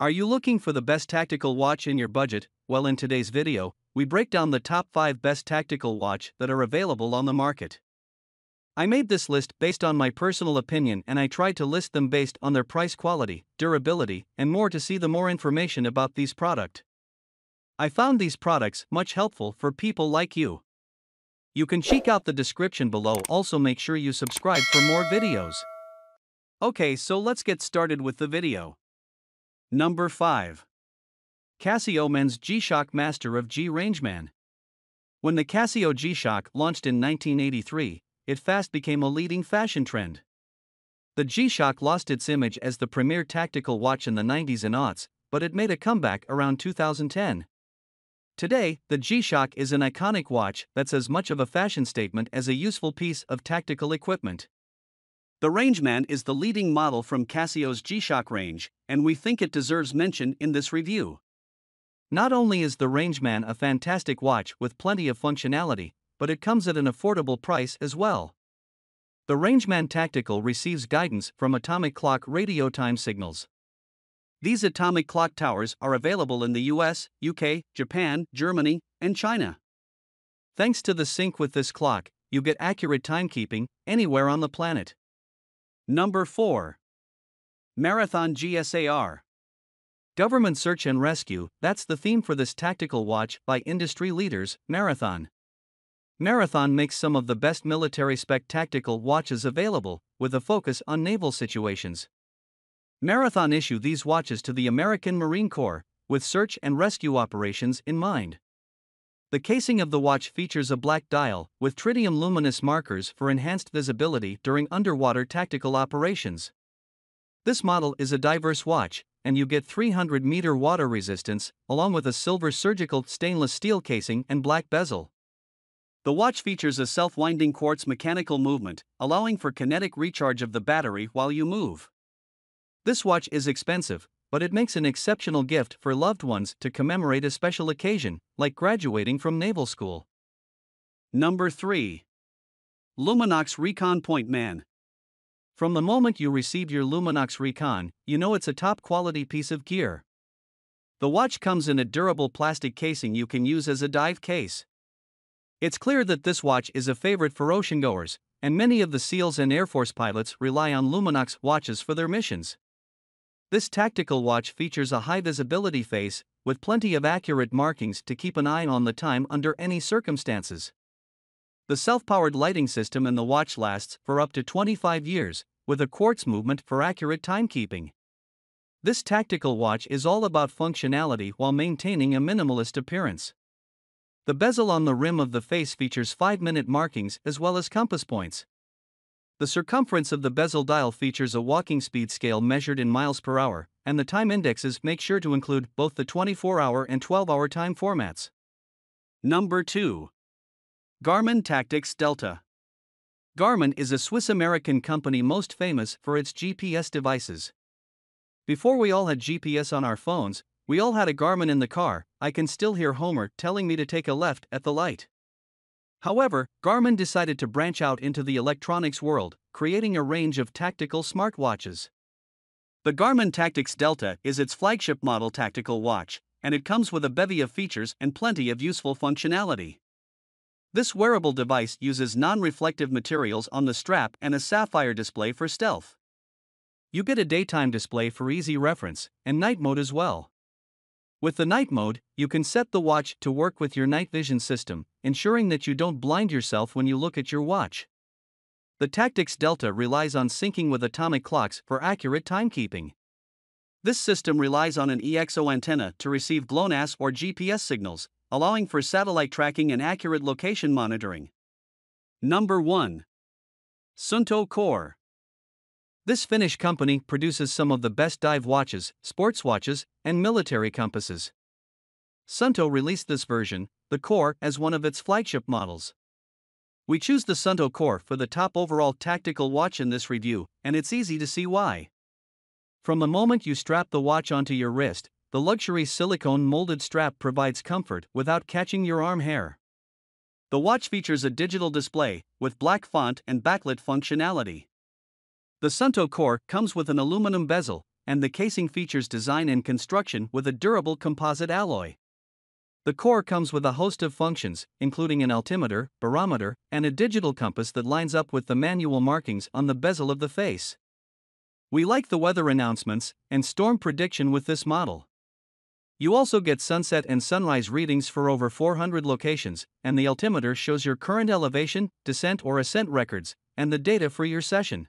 Are you looking for the best tactical watch in your budget? Well, in today's video, we break down the top 5 best tactical watch that are available on the market. I made this list based on my personal opinion and I tried to list them based on their price quality, durability, and more to see the more information about these product. I found these products much helpful for people like you. You can check out the description below also make sure you subscribe for more videos. Okay so let's get started with the video. Number 5. Casio Men's G-Shock Master of G Rangeman. When the Casio G-Shock launched in 1983, it fast became a leading fashion trend. The G-Shock lost its image as the premier tactical watch in the 90s and aughts, but it made a comeback around 2010. Today, the G-Shock is an iconic watch that's as much of a fashion statement as a useful piece of tactical equipment. The Rangeman is the leading model from Casio's G-Shock range, and we think it deserves mention in this review. Not only is the Rangeman a fantastic watch with plenty of functionality, but it comes at an affordable price as well. The Rangeman Tactical receives guidance from atomic clock radio time signals. These atomic clock towers are available in the US, UK, Japan, Germany, and China. Thanks to the sync with this clock, you get accurate timekeeping anywhere on the planet. Number 4. Marathon GSAR. Government Search and Rescue, that's the theme for this tactical watch by industry leaders, Marathon. Marathon makes some of the best military spec tactical watches available, with a focus on naval situations. Marathon issue these watches to the American Marine Corps, with search and rescue operations in mind. The casing of the watch features a black dial with tritium luminous markers for enhanced visibility during underwater tactical operations. This model is a diverse watch, and you get 300 meter water resistance, along with a silver surgical stainless steel casing and black bezel. The watch features a self winding quartz mechanical movement, allowing for kinetic recharge of the battery while you move. This watch is expensive, but it makes an exceptional gift for loved ones to commemorate a special occasion, like graduating from naval school. Number 3. Luminox Recon Point Man. From the moment you receive your Luminox Recon, you know it's a top quality piece of gear. The watch comes in a durable plastic casing you can use as a dive case. It's clear that this watch is a favorite for oceangoers, and many of the SEALs and Air Force pilots rely on Luminox watches for their missions. This tactical watch features a high visibility face, with plenty of accurate markings to keep an eye on the time under any circumstances. The self powered lighting system in the watch lasts for up to 25 years, with a quartz movement for accurate timekeeping. This tactical watch is all about functionality while maintaining a minimalist appearance. The bezel on the rim of the face features 5 minute markings as well as compass points. The circumference of the bezel dial features a walking speed scale measured in miles per hour, and the time indexes make sure to include both the 24 hour and 12 hour time formats. Number 2. Garmin Tactix Delta. Garmin is a Swiss American company most famous for its GPS devices. Before we all had GPS on our phones, we all had a Garmin in the car, I can still hear Homer telling me to take a left at the light. However, Garmin decided to branch out into the electronics world, creating a range of tactical smartwatches. The Garmin Tactix Delta is its flagship model tactical watch, and it comes with a bevy of features and plenty of useful functionality. This wearable device uses non reflective materials on the strap and a sapphire display for stealth. You get a daytime display for easy reference, and night mode as well. With the night mode, you can set the watch to work with your night vision system, ensuring that you don't blind yourself when you look at your watch. The Tactix Delta relies on syncing with atomic clocks for accurate timekeeping. This system relies on an EXO antenna to receive GLONASS or GPS signals, allowing for satellite tracking and accurate location monitoring. Number 1. Suunto Core. This Finnish company produces some of the best dive watches, sports watches, and military compasses. Suunto released this version, the Core, as one of its flagship models. We choose the Suunto Core for the top overall tactical watch in this review, and it's easy to see why. From the moment you strap the watch onto your wrist, the luxury silicone molded strap provides comfort without catching your arm hair. The watch features a digital display with black font and backlit functionality. The Suunto core comes with an aluminum bezel, and the casing features design and construction with a durable composite alloy. The core comes with a host of functions, including an altimeter, barometer, and a digital compass that lines up with the manual markings on the bezel of the face. We like the weather announcements and storm prediction with this model. You also get sunset and sunrise readings for over 400 locations, and the altimeter shows your current elevation, descent or ascent records, and the data for your session.